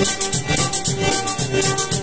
Música